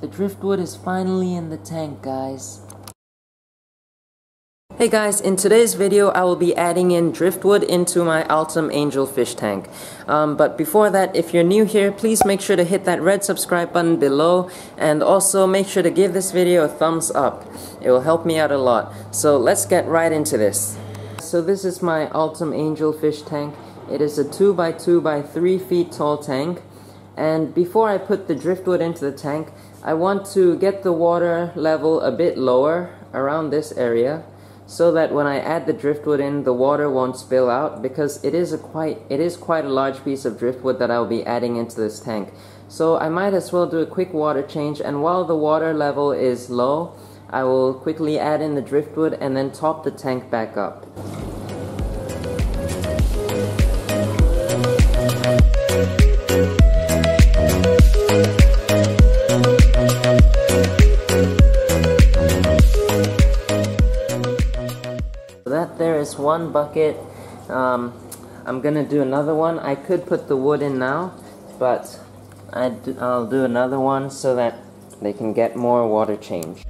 The driftwood is finally in the tank, guys. Hey guys, in today's video I will be adding in driftwood into my Altum Angel fish tank. Um, but before that, if you're new here, please make sure to hit that red subscribe button below and also make sure to give this video a thumbs up. It will help me out a lot. So let's get right into this. So this is my Altum Angel fish tank. It is a 2 by 2 by 3 feet tall tank. And before I put the driftwood into the tank, I want to get the water level a bit lower around this area so that when I add the driftwood in, the water won't spill out because it is a quite it is quite a large piece of driftwood that I'll be adding into this tank. So I might as well do a quick water change and while the water level is low, I will quickly add in the driftwood and then top the tank back up. There is one bucket. Um, I'm gonna do another one. I could put the wood in now, but I'll do another one so that they can get more water change.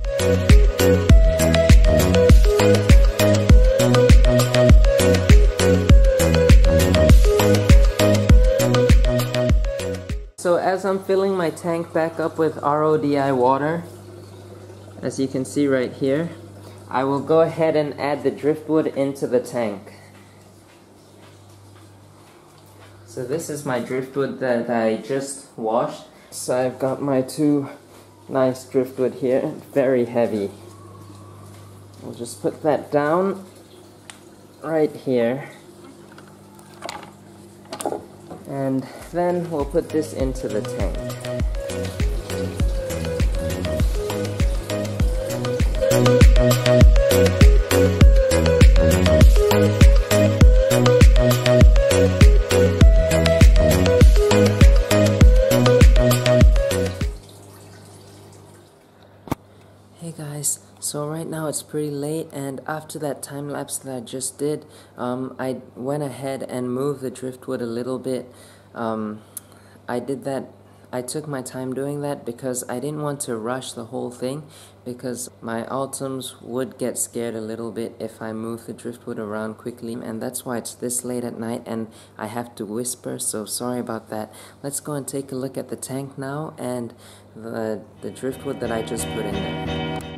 So as I'm filling my tank back up with RODI water, as you can see right here, I will go ahead and add the driftwood into the tank. So this is my driftwood that I just washed. So I've got my two nice driftwood here, very heavy. I'll just put that down right here. And then we'll put this into the tank. Hey guys, so right now it's pretty late and after that time lapse that I just did, um, I went ahead and moved the driftwood a little bit. Um, I did that I took my time doing that because I didn't want to rush the whole thing because my Altums would get scared a little bit if I move the driftwood around quickly and that's why it's this late at night and I have to whisper so sorry about that. Let's go and take a look at the tank now and the, the driftwood that I just put in there.